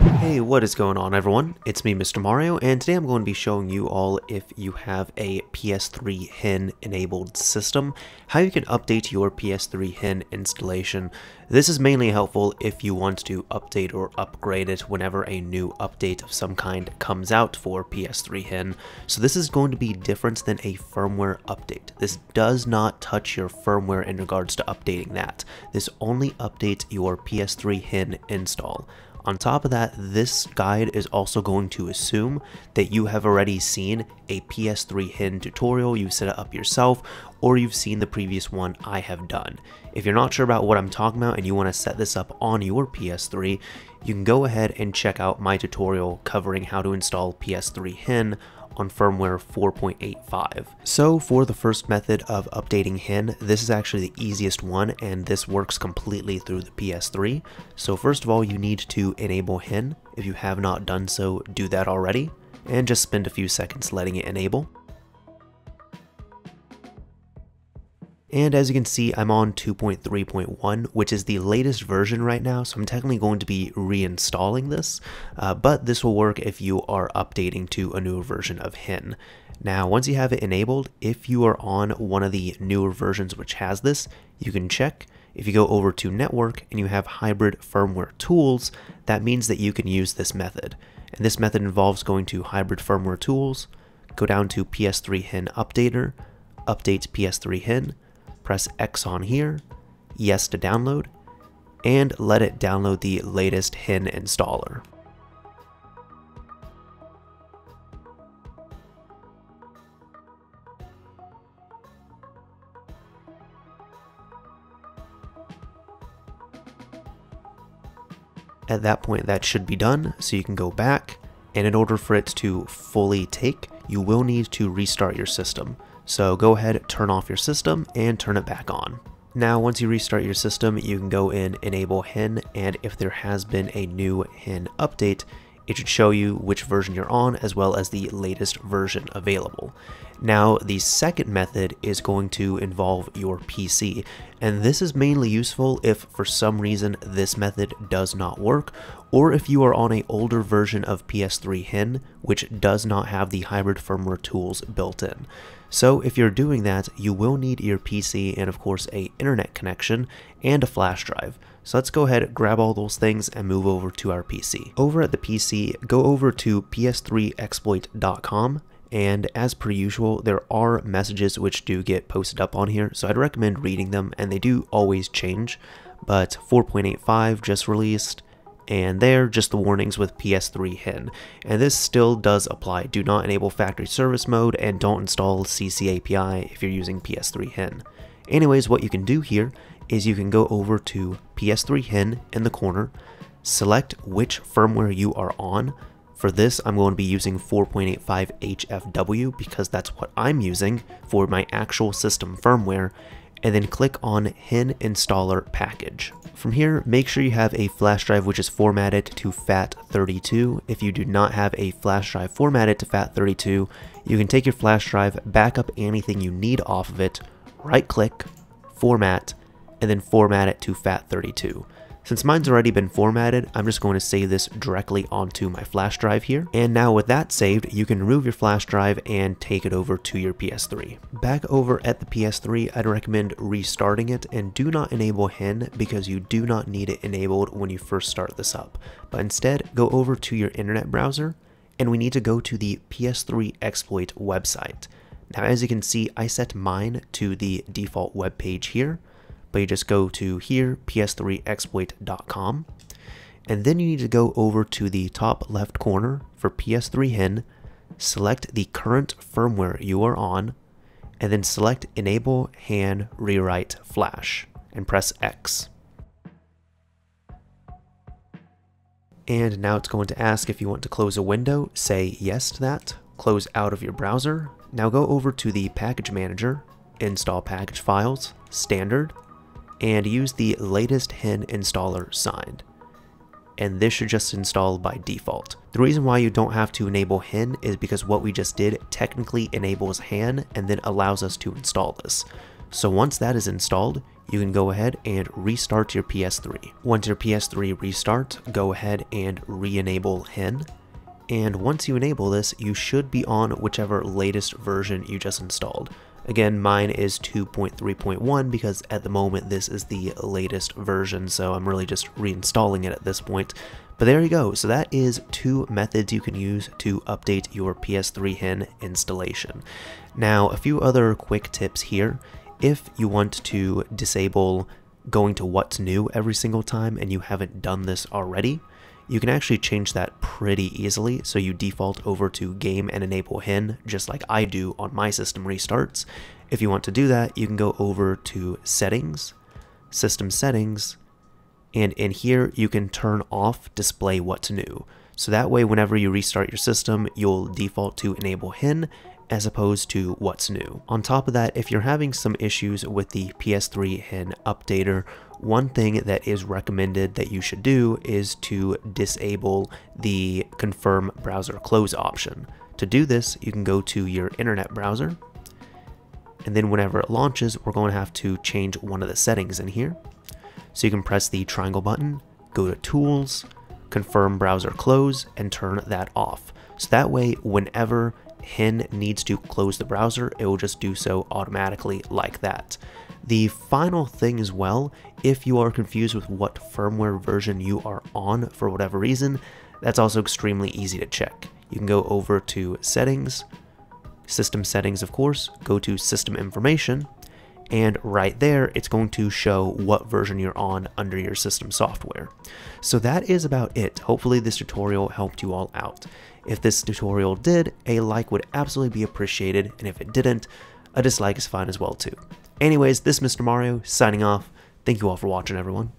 Hey, what is going on everyone? It's me, Mr. Mario, and today I'm going to be showing you all if you have a PS3 HEN enabled system, how you can update your PS3 HEN installation. This is mainly helpful if you want to update or upgrade it whenever a new update of some kind comes out for PS3 HEN. So this is going to be different than a firmware update. This does not touch your firmware in regards to updating that. This only updates your PS3 HEN install. On top of that, this guide is also going to assume that you have already seen a PS3 HEN tutorial, you've set it up yourself, or you've seen the previous one I have done. If you're not sure about what I'm talking about and you want to set this up on your PS3, you can go ahead and check out my tutorial covering how to install PS3 HEN on firmware 4.85. So for the first method of updating HEN, this is actually the easiest one and this works completely through the PS3. So first of all, you need to enable HEN. If you have not done so, do that already and just spend a few seconds letting it enable. And as you can see, I'm on 2.3.1, which is the latest version right now, so I'm technically going to be reinstalling this, uh, but this will work if you are updating to a newer version of HEN. Now, once you have it enabled, if you are on one of the newer versions which has this, you can check. If you go over to Network and you have Hybrid Firmware Tools, that means that you can use this method. And this method involves going to Hybrid Firmware Tools, go down to PS3 HEN Updater, update PS3 HEN, press X on here, yes to download, and let it download the latest HEN installer. At that point that should be done, so you can go back, and in order for it to fully take, you will need to restart your system. So go ahead, turn off your system, and turn it back on. Now, once you restart your system, you can go in Enable HEN, and if there has been a new HEN update, it should show you which version you're on as well as the latest version available. Now, the second method is going to involve your PC, and this is mainly useful if for some reason this method does not work, or if you are on a older version of PS3 HEN, which does not have the hybrid firmware tools built in. So if you're doing that, you will need your PC and of course a internet connection and a flash drive. So let's go ahead, grab all those things and move over to our PC. Over at the PC, go over to ps3xploit.com and as per usual, there are messages which do get posted up on here, so I'd recommend reading them, and they do always change, but 4.85 just released, and there just the warnings with PS3 HEN. And this still does apply. Do not enable factory service mode and don't install CCAPI if you're using PS3 HEN. Anyways, what you can do here is you can go over to PS3 HEN in the corner, select which firmware you are on. For this, I'm going to be using 4.85 HFW because that's what I'm using for my actual system firmware, and then click on HEN installer package. From here, make sure you have a flash drive which is formatted to FAT32. If you do not have a flash drive formatted to FAT32, you can take your flash drive, back up anything you need off of it, right click, format, and then format it to FAT32. Since mine's already been formatted, I'm just going to save this directly onto my flash drive here. And now with that saved, you can remove your flash drive and take it over to your PS3. Back over at the PS3, I'd recommend restarting it and do not enable HEN because you do not need it enabled when you first start this up. But instead, go over to your internet browser and we need to go to the PS3Xploit website. Now as you can see, I set mine to the default web page here but you just go to here, ps3xploit.com, and then you need to go over to the top left corner for PS3 HEN, select the current firmware you are on, and then select Enable HAN Rewrite Flash, and press X. And now it's going to ask if you want to close a window, say yes to that, close out of your browser. Now go over to the package manager, install package files, standard, and use the latest HEN installer signed. And this should just install by default. The reason why you don't have to enable HEN is because what we just did technically enables HAN and then allows us to install this. So once that is installed, you can go ahead and restart your PS3. Once your PS3 restarts, go ahead and re-enable HEN. And once you enable this, you should be on whichever latest version you just installed. Again, mine is 2.3.1 because at the moment this is the latest version, so I'm really just reinstalling it at this point. But there you go, so that is two methods you can use to update your PS3 HEN installation. Now, a few other quick tips here. If you want to disable going to what's new every single time and you haven't done this already, you can actually change that pretty easily. So you default over to game and enable HEN, just like I do on my system restarts. If you want to do that, you can go over to settings, system settings, and in here you can turn off display what's new. So that way, whenever you restart your system, you'll default to enable HEN as opposed to what's new. On top of that, if you're having some issues with the PS3 HEN updater, one thing that is recommended that you should do is to disable the confirm browser close option. To do this, you can go to your internet browser, and then whenever it launches, we're going to have to change one of the settings in here. So you can press the triangle button, go to Tools, Confirm Browser Close, and turn that off. So that way, whenever HEN needs to close the browser, it will just do so automatically like that. The final thing as well, if you are confused with what firmware version you are on for whatever reason, that's also extremely easy to check. You can go over to Settings, System Settings of course, go to System Information, and right there it's going to show what version you're on under your system software. So that is about it. Hopefully this tutorial helped you all out. If this tutorial did, a like would absolutely be appreciated, and if it didn't, a dislike is fine as well too. Anyways, this Mr. Mario signing off. Thank you all for watching everyone.